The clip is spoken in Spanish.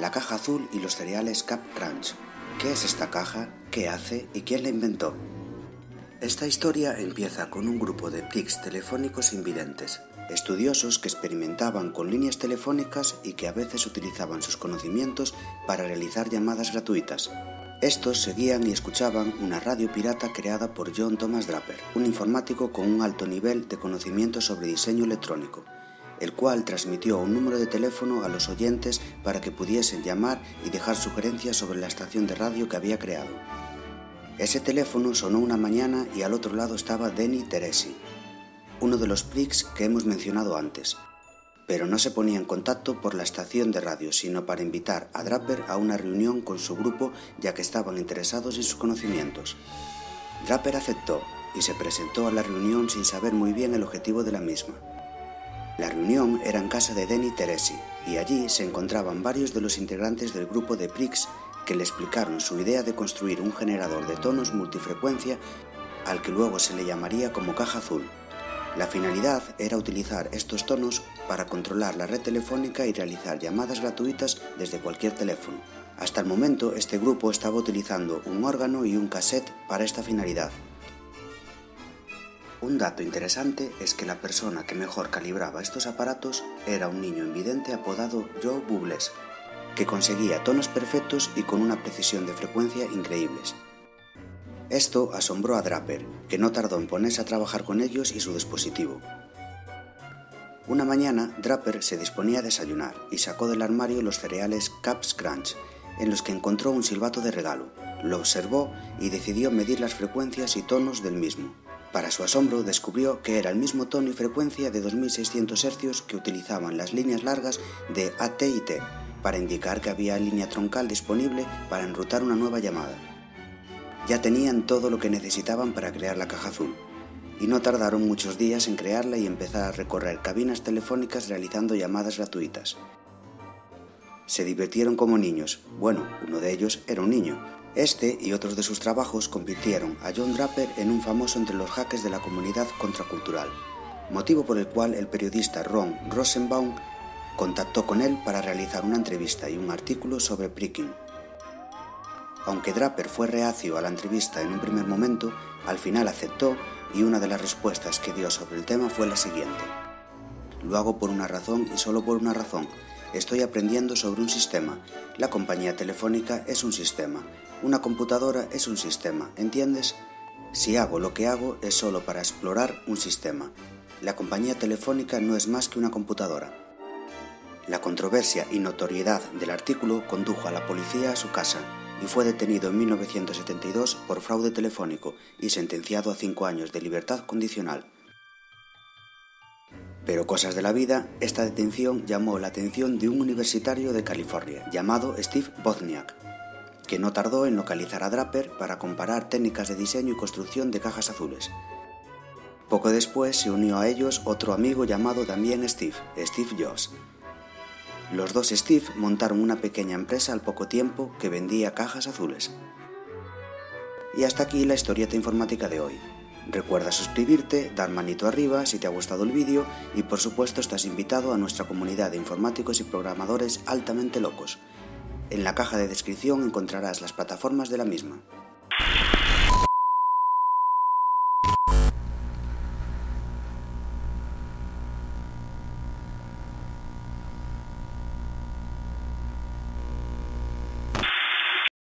La caja azul y los cereales Cap Crunch. ¿Qué es esta caja? ¿Qué hace? ¿Y quién la inventó? Esta historia empieza con un grupo de pics telefónicos invidentes, estudiosos que experimentaban con líneas telefónicas y que a veces utilizaban sus conocimientos para realizar llamadas gratuitas. Estos seguían y escuchaban una radio pirata creada por John Thomas Draper, un informático con un alto nivel de conocimiento sobre diseño electrónico, el cual transmitió un número de teléfono a los oyentes para que pudiesen llamar y dejar sugerencias sobre la estación de radio que había creado. Ese teléfono sonó una mañana y al otro lado estaba Denny Teresi, uno de los pricks que hemos mencionado antes, pero no se ponía en contacto por la estación de radio, sino para invitar a Draper a una reunión con su grupo ya que estaban interesados en sus conocimientos. Draper aceptó y se presentó a la reunión sin saber muy bien el objetivo de la misma. La reunión era en casa de Denny Teresi y allí se encontraban varios de los integrantes del grupo de Prix que le explicaron su idea de construir un generador de tonos multifrecuencia al que luego se le llamaría como caja azul. La finalidad era utilizar estos tonos para controlar la red telefónica y realizar llamadas gratuitas desde cualquier teléfono. Hasta el momento este grupo estaba utilizando un órgano y un cassette para esta finalidad. Un dato interesante es que la persona que mejor calibraba estos aparatos era un niño invidente apodado Joe Bubles, que conseguía tonos perfectos y con una precisión de frecuencia increíbles. Esto asombró a Draper, que no tardó en ponerse a trabajar con ellos y su dispositivo. Una mañana, Draper se disponía a desayunar y sacó del armario los cereales Caps Crunch, en los que encontró un silbato de regalo. Lo observó y decidió medir las frecuencias y tonos del mismo. Para su asombro, descubrió que era el mismo tono y frecuencia de 2600 Hz que utilizaban las líneas largas de AT y T, para indicar que había línea troncal disponible para enrutar una nueva llamada. Ya tenían todo lo que necesitaban para crear la caja azul, y no tardaron muchos días en crearla y empezar a recorrer cabinas telefónicas realizando llamadas gratuitas. Se divirtieron como niños, bueno, uno de ellos era un niño. Este y otros de sus trabajos convirtieron a John Draper en un famoso entre los hackers de la comunidad contracultural, motivo por el cual el periodista Ron Rosenbaum contactó con él para realizar una entrevista y un artículo sobre pricking. Aunque Draper fue reacio a la entrevista en un primer momento, al final aceptó y una de las respuestas que dio sobre el tema fue la siguiente. Lo hago por una razón y solo por una razón. Estoy aprendiendo sobre un sistema. La compañía telefónica es un sistema. Una computadora es un sistema, ¿entiendes? Si hago lo que hago es solo para explorar un sistema. La compañía telefónica no es más que una computadora. La controversia y notoriedad del artículo condujo a la policía a su casa y fue detenido en 1972 por fraude telefónico y sentenciado a cinco años de libertad condicional. Pero cosas de la vida, esta detención llamó la atención de un universitario de California llamado Steve Wozniak, que no tardó en localizar a Draper para comparar técnicas de diseño y construcción de cajas azules. Poco después se unió a ellos otro amigo llamado también Steve, Steve Jobs, los dos Steve montaron una pequeña empresa al poco tiempo que vendía cajas azules. Y hasta aquí la historieta informática de hoy. Recuerda suscribirte, dar manito arriba si te ha gustado el vídeo y por supuesto estás invitado a nuestra comunidad de informáticos y programadores altamente locos. En la caja de descripción encontrarás las plataformas de la misma.